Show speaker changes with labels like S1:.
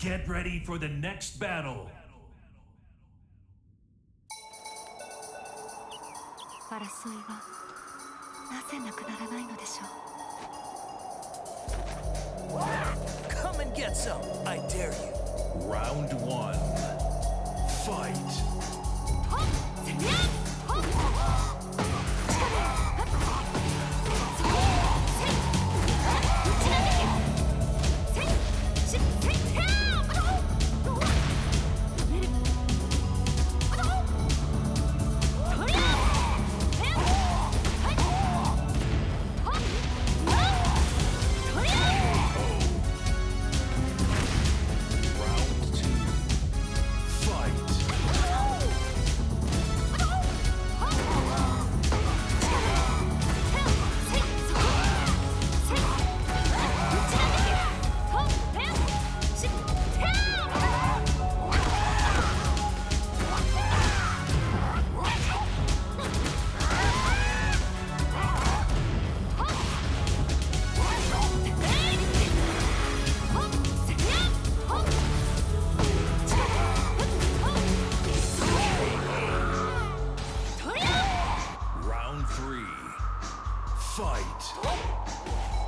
S1: Get ready for the next battle.
S2: Come and get some, I dare you.
S1: Round one. Fight. three, fight!